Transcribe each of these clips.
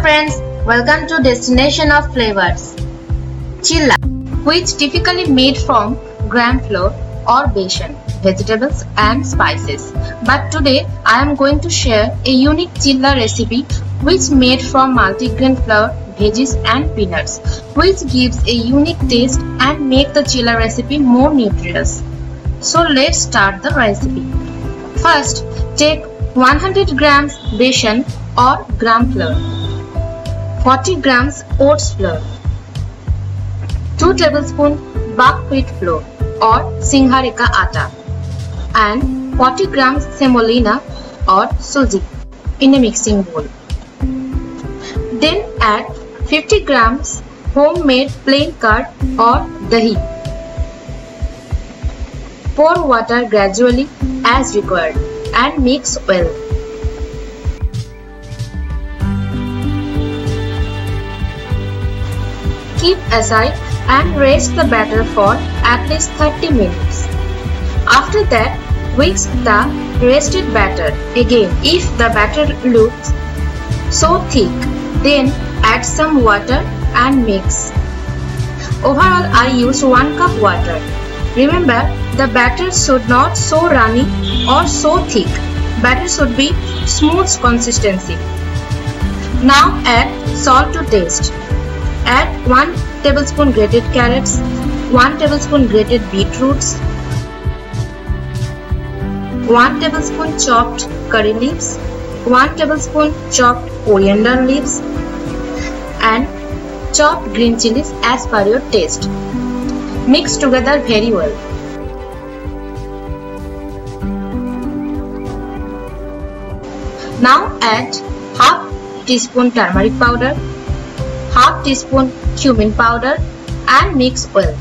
friends, welcome to Destination of Flavors. Chilla, which typically made from gram flour or besan, vegetables and spices. But today I am going to share a unique chilla recipe which made from multigrain flour, veggies and peanuts, which gives a unique taste and make the chilla recipe more nutritious. So let's start the recipe. First, take 100 grams besan or gram flour, 40 grams oats flour, 2 tablespoons buckwheat flour or singharika atta and 40 grams semolina or suji in a mixing bowl. Then add 50 grams homemade plain curd or dahi. Pour water gradually as required and mix well. Keep aside and rest the batter for at least 30 minutes. After that, whisk the rested batter again. If the batter looks so thick, then add some water and mix. Overall, I used 1 cup water. Remember, the batter should not so runny or so thick. Batter should be smooth consistency. Now add salt to taste. Add 1 tablespoon grated carrots, 1 tablespoon grated beetroots, 1 tablespoon chopped curry leaves, 1 tablespoon chopped coriander leaves and chopped green chilies as per your taste. Mix together very well. Now add half teaspoon turmeric powder, half teaspoon cumin powder and mix well.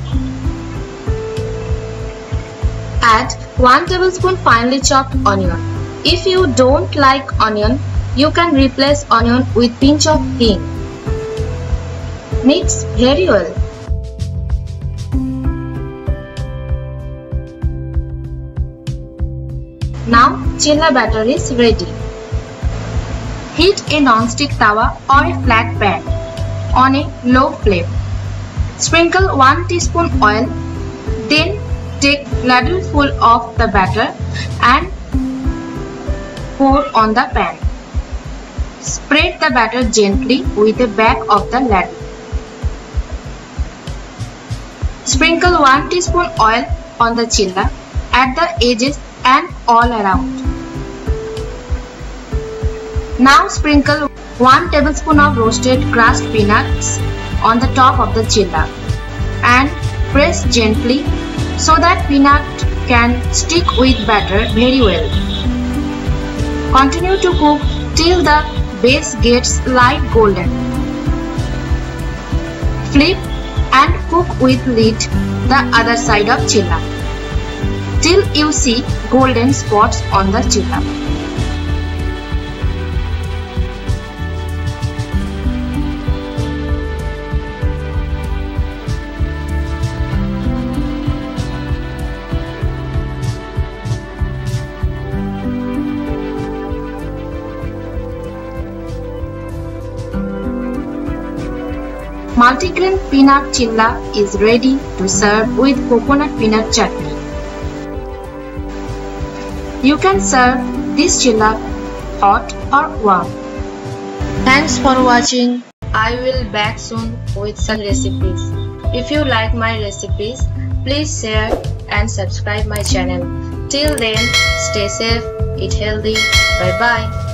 Add 1 tablespoon finely chopped onion. If you don't like onion, you can replace onion with pinch of hing. Mix very well. Now chilla batter is ready. Heat a non-stick tawa or a flat pan on a low flame. Sprinkle 1 teaspoon oil, then take ladleful of the batter and pour on the pan. Spread the batter gently with the back of the ladle. Sprinkle 1 teaspoon oil on the chilla at the edges and all around. Now sprinkle 1 tablespoon of roasted crushed peanuts on the top of the chilla and press gently so that peanut can stick with batter very well. Continue to cook till the base gets light golden. Flip and cook with lid the other side of chilla till you see golden spots on the chilla. Multigrain peanut chilla is ready to serve with coconut peanut chutney. You can serve this chilla hot or warm. Thanks for watching. I will back soon with some recipes. If you like my recipes, please share and subscribe my channel. Till then, stay safe, eat healthy. Bye bye.